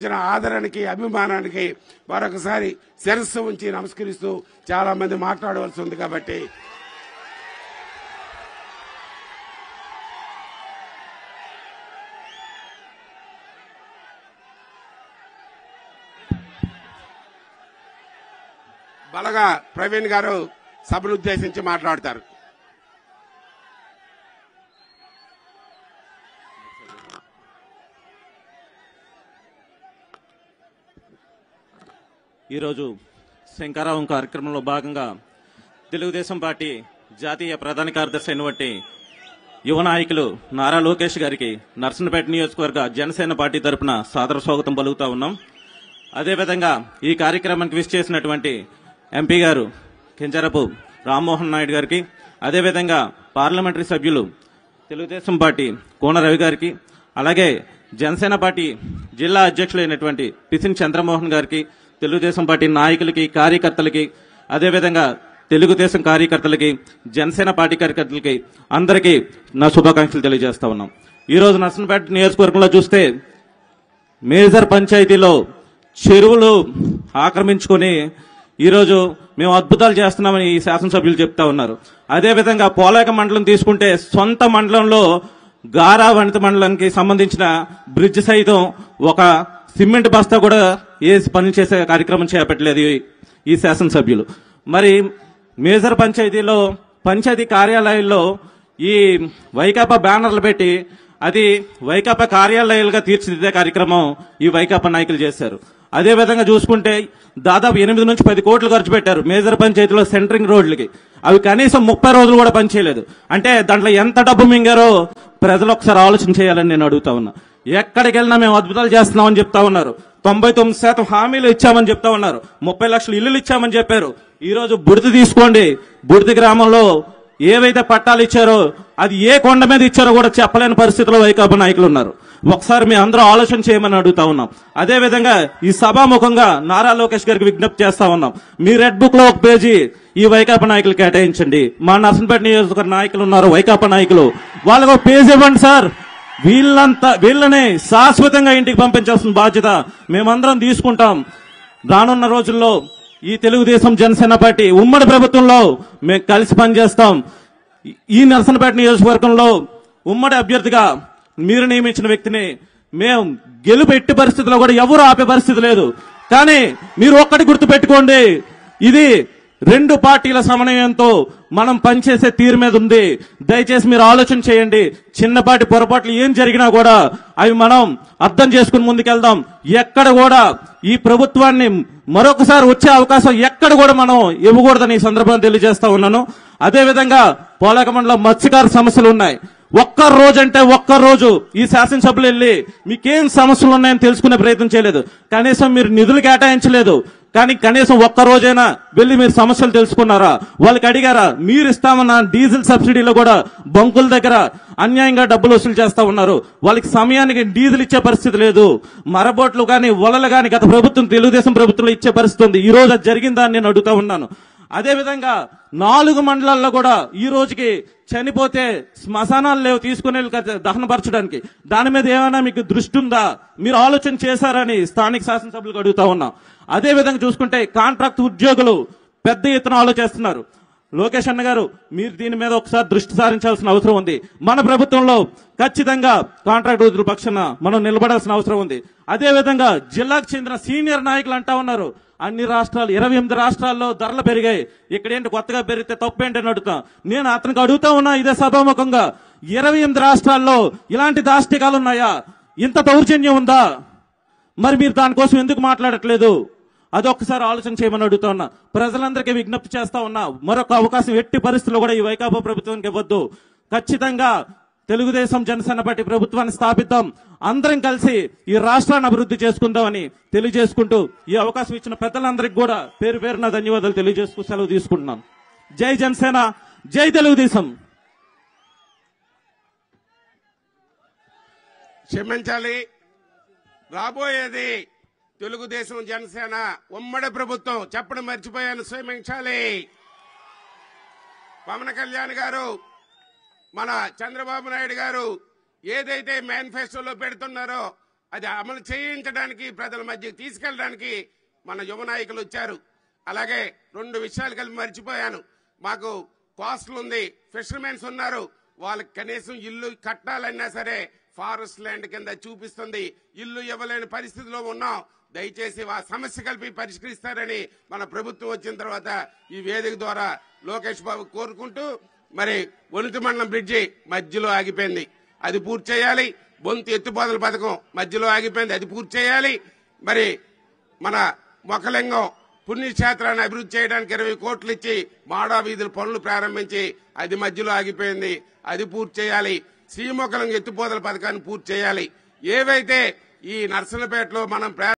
ఇచ్చిన ఆదరణకి అభిమానానికి మరొకసారి శిరస్సు ఉంచి నమస్కరిస్తూ చాలా మంది మాట్లాడవలసి ఉంది కాబట్టి. బలగా ప్రవీణ్ గారు సభను ఉద్దేశించి మాట్లాడతారు. ఈరోజు శంకరావం కార్యక్రమంలో భాగంగా తెలుగుదేశం పార్టీ జాతీయ ప్రధాన కార్యదర్శి అయినటువంటి యువ నాయకులు నారా లోకేష్ గారికి నర్సనపేట నియోజకవర్గ జనసేన పార్టీ తరఫున సాదర స్వాగతం పలుకుతా ఉన్నాం. అదేవిధంగా ఈ కార్యక్రమానికి విష్ చేసినటువంటి ఎంపీ గారు కింజరపు రామ్మోహన్ నాయుడు గారికి అదేవిధంగా పార్లమెంటరీ సభ్యులు తెలుగుదేశం పార్టీ కోన రవి గారికి అలాగే జనసేన పార్టీ జిల్లా అధ్యక్షులైనటువంటి పిసిన్ చంద్రమోహన్ గారికి తెలుగుదేశం పార్టీ నాయకులకి కార్యకర్తలకి అదేవిధంగా తెలుగుదేశం కార్యకర్తలకి జనసేన పార్టీ కార్యకర్తలకి అందరికీ నా శుభాకాంక్షలు తెలియజేస్తా ఉన్నాం. ఈ రోజు నియోజకవర్గంలో చూస్తే మేజర్ పంచాయతీలో చెరువులు ఆక్రమించుకొని ఈరోజు మేము అద్భుతాలు చేస్తున్నామని ఈ శాసనసభ్యులు చెప్తా ఉన్నారు. అదేవిధంగా పోలేక మండలం తీసుకుంటే సొంత మండలంలో గారా వనిత మండలానికి సంబంధించిన బ్రిడ్జ్ సైతం ఒక సిమెంట్ బస్తా కూడా ఏ పని చేసే కార్యక్రమం చేపట్టలేదు ఈ- శాసనసభ్యులు. మరి మేజర్ పంచాయతీలో పంచాయతీ కార్యాలయాల్లో ఈ వైకాపా బ్యానర్లు పెట్టి అది వైకాపా కార్యాలయాలుగా తీర్చిదిద్దే కార్యక్రమం ఈ వైకాపా నాయకులు చేశారు. అదే విధంగా చూసుకుంటే దాదాపు ఎనిమిది నుంచి పది కోట్లు ఖర్చు పెట్టారు మేజర్ పంచాయతీలో సెంటరింగ్ రోడ్లకి. అవి కనీసం ముప్పై రోజులు కూడా పనిచేయలేదు అంటే దాంట్లో ఎంత డబ్బు మింగారో ప్రజలు ఒకసారి ఆలోచన చేయాలని నేను అడుగుతా ఉన్నా. ఎక్కడికి వెళ్ళినా మేము అద్భుతాలు చేస్తున్నామని చెప్తా ఉన్నారు. తొంభై తొమ్మిది శాతం హామీలు ఇచ్చామని చెప్తా ఉన్నారు. ముప్పై లక్షల ఇల్లులు ఇచ్చామని చెప్పారు. ఈరోజు రోజు బుడిది తీసుకోండి. బుడిద గ్రామంలో ఏవైతే పట్టాలు ఇచ్చారో అది ఏ కొండ మీద ఇచ్చారో కూడా చెప్పలేని పరిస్థితిలో వైకాపా నాయకులు ఉన్నారు. ఒకసారి మీ అందరూ ఆలోచన చేయమని అడుగుతా ఉన్నాం. అదే విధంగా ఈ సభాముఖంగా నారా లోకేష్ గారికి విజ్ఞప్తి చేస్తా ఉన్నాం. మీ రెడ్ బుక్లో ఒక పేజీ ఈ వైకాపా నాయకులు కేటాయించండి. మా నర్సంపేట నియోజకవర్గ నాయకులు ఉన్నారు వైకాపా నాయకులు. వాళ్ళకు ఒక పేజీ ఇవ్వండి సార్. వీళ్ళంతా వీళ్ళని శాశ్వతంగా ఇంటికి పంపించాల్సిన బాధ్యత మేమందరం తీసుకుంటాం. రానున్న రోజుల్లో ఈ తెలుగుదేశం జనసేన పార్టీ ఉమ్మడి ప్రభుత్వంలో మేము కలిసి పనిచేస్తాం. ఈ నరసనపేట నియోజకవర్గంలో ఉమ్మడి అభ్యర్థిగా మీరు నియమించిన వ్యక్తిని మేము గెలుపు ఎట్టి పరిస్థితుల్లో కూడా ఎవరు ఆపే పరిస్థితి లేదు. కానీ మీరు ఒక్కటి గుర్తుపెట్టుకోండి. ఇది రెండు పార్టీల సమన్వయంతో మనం పనిచేసే తీరు మీద ఉంది. దయచేసి మీరు ఆలోచన చేయండి. చిన్నపాటి పొరపాట్లు ఏం జరిగినా కూడా అవి మనం అర్థం చేసుకుని ముందుకెళ్దాం. ఎక్కడ కూడా ఈ ప్రభుత్వాన్ని మరొకసారి వచ్చే అవకాశం ఎక్కడ కూడా మనం ఇవ్వకూడదని ఈ సందర్భంగా తెలియజేస్తా ఉన్నాను. అదేవిధంగా పోలేక మండలం మత్స్యకార సమస్యలు ఉన్నాయి. ఒక్క రోజు అంటే ఒక్క రోజు ఈ శాసనసభలు వెళ్ళి మీకేం సమస్యలు ఉన్నాయని తెలుసుకునే ప్రయత్నం చేయలేదు. కనీసం మీరు నిధులు కేటాయించలేదు. కానీ కనీసం ఒక్క రోజైనా వెళ్ళి మీరు సమస్యలు తెలుసుకున్నారా? వాళ్ళకి అడిగారా? మీరు ఇస్తామన్న డీజిల్ సబ్సిడీలో కూడా బంకుల దగ్గర అన్యాయంగా డబ్బులు వసూలు చేస్తా ఉన్నారు. వాళ్ళకి సమయానికి డీజిల్ ఇచ్చే పరిస్థితి లేదు. మరబోట్లు కానీ వలలు కానీ గత ప్రభుత్వం తెలుగుదేశం ప్రభుత్వంలో ఇచ్చే పరిస్థితి ఉంది. ఈ రోజు అది జరిగిందా అని నేను అడుగుతా ఉన్నాను. అదేవిధంగా నాలుగు మండలాల్లో కూడా ఈ రోజుకి చనిపోతే శ్మశానాలు లేవు తీసుకుని వెళ్ళి దహనపరచడానికి. దాని మీద ఏమైనా మీకు దృష్టి ఉందా? మీరు ఆలోచన చేశారని స్థానిక శాసనసభ్యులకు అడుగుతా ఉన్నాం. అదేవిధంగా చూసుకుంటే కాంట్రాక్ట్ ఉద్యోగులు పెద్ద ఎత్తున ఆలోచిస్తున్నారు లోకేష్ అన్న గారు మీరు దీని మీద ఒకసారి దృష్టి సారించాల్సిన అవసరం ఉంది. మన ప్రభుత్వంలో ఖచ్చితంగా కాంట్రాక్ట్ ఉద్యోగుల పక్షాన మనం నిలబడాల్సిన అవసరం ఉంది. అదేవిధంగా జిల్లాకు చెందిన సీనియర్ నాయకులు అంటా ఉన్నారు. అన్ని రాష్ట్రాలు ఇరవై ఎనిమిది రాష్ట్రాల్లో ధరలు పెరిగాయి. ఇక్కడేంటి కొత్తగా పెరిగితే తప్పేంటని అని నేను అతనికి అడుగుతా ఉన్నా ఇదే సభాముఖంగా. ఇరవై ఎనిమిది రాష్ట్రాల్లో ఇలాంటి దాష్టికాలు ఉన్నాయా? ఇంత దౌర్జన్యం ఉందా? మరి మీరు దానికోసం ఎందుకు మాట్లాడట్లేదు? అదొకసారి ఆలోచన చేయమని అడుగుతా ఉన్నా. ప్రజలందరికీ విజ్ఞప్తి చేస్తా ఉన్నా. మరొక అవకాశం ఎట్టి పరిస్థితుల్లో కూడా ఈ వైకాపా ప్రభుత్వానికి ఇవ్వద్దు. ఖచ్చితంగా తెలుగుదేశం జనసేన పార్టీ ప్రభుత్వాన్ని స్థాపిద్దాం. అందరం కలిసి ఈ రాష్ట్రాన్ని అభివృద్ధి చేసుకుందామని తెలియజేసుకుంటూ ఈ అవకాశం ఇచ్చిన పెద్దలందరికీ కూడా పేరు పేరున ధన్యవాదాలు తెలియజేసుకు సెలవు తీసుకుంటున్నాం. జై జనసేన జై తెలుగుదేశం. క్షమించాలి. రాబోయేది తెలుగుదేశం జనసేన ఉమ్మడి ప్రభుత్వం. చెప్పడం మర్చిపోయాను. క్షమించాలి. పవన్ కళ్యాణ్ గారు మన చంద్రబాబు నాయుడు గారు ఏదైతే మేనిఫెస్టోలో పెడుతున్నారో అది అమలు చేయించడానికి ప్రజల మధ్యకి తీసుకెళ్ళడానికి మన యువ నాయకులు వచ్చారు. అలాగే రెండు విషయాలు కలిపి మర్చిపోయాను. మాకు కోస్టల్ ఉంది ఫిషర్మెన్స్ ఉన్నారు. వాళ్ళకి కనీసం ఇల్లు కట్టాలన్నా సరే ఫారెస్ట్ ల్యాండ్ కింద చూపిస్తుంది. ఇల్లు ఇవ్వలేని పరిస్థితిలో ఉన్నాం. దయచేసి ఆ సమస్య కలిపి పరిష్కరిస్తారని మన ప్రభుత్వం వచ్చిన తర్వాత ఈ వేదిక ద్వారా లోకేష్ బాబు కోరుకుంటూ మరి ఒలితి మండలం బ్రిడ్జి మధ్యలో ఆగిపోయింది. అది పూర్తి చేయాలి. బొంతు ఎత్తుపోతల పథకం మధ్యలో ఆగిపోయింది. అది పూర్తి చేయాలి. మరి మన మొక్కలింగం పుణ్యక్షేత్రాన్ని అభివృద్ధి చేయడానికి ఇరవై కోట్లు ఇచ్చి మాడా వీధుల పనులు ప్రారంభించి అది మధ్యలో ఆగిపోయింది. అది పూర్తి చేయాలి. శ్రీమొక్కలింగ ఎత్తుపోతల పథకాన్ని పూర్తి చేయాలి. ఏవైతే ఈ నర్సనపేటలో మనం